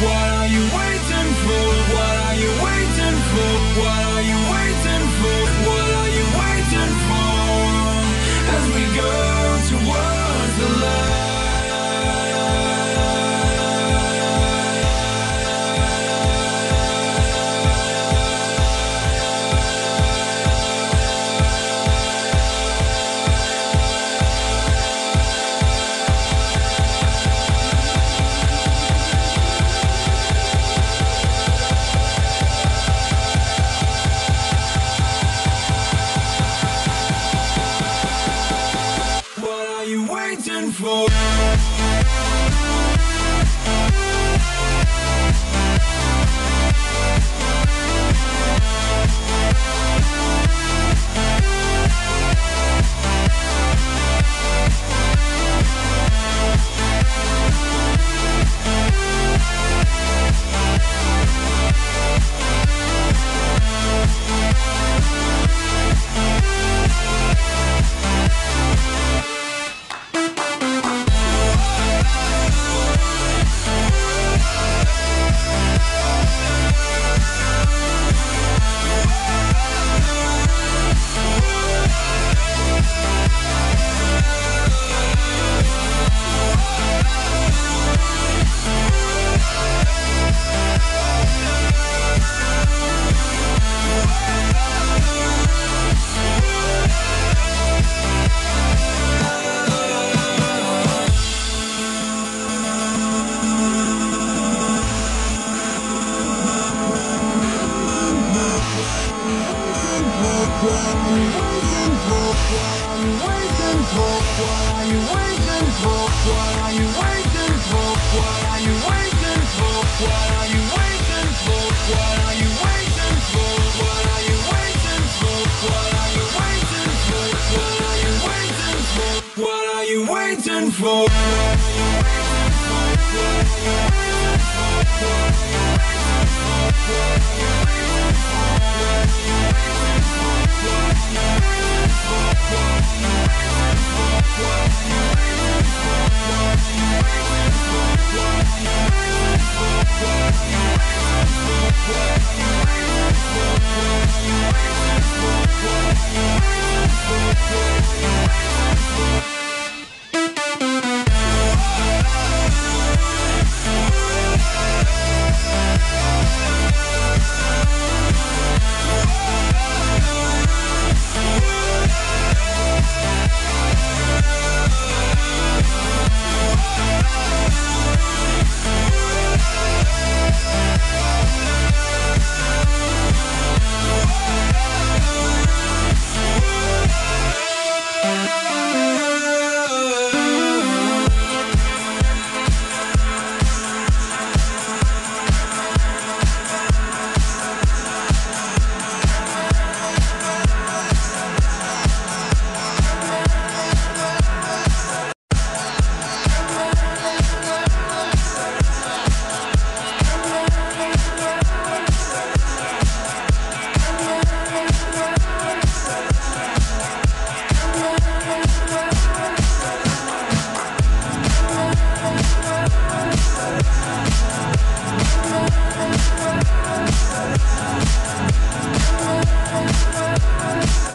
What are you waiting for? What are you waiting for? What waiting for. You waiting for? What are you waiting for? What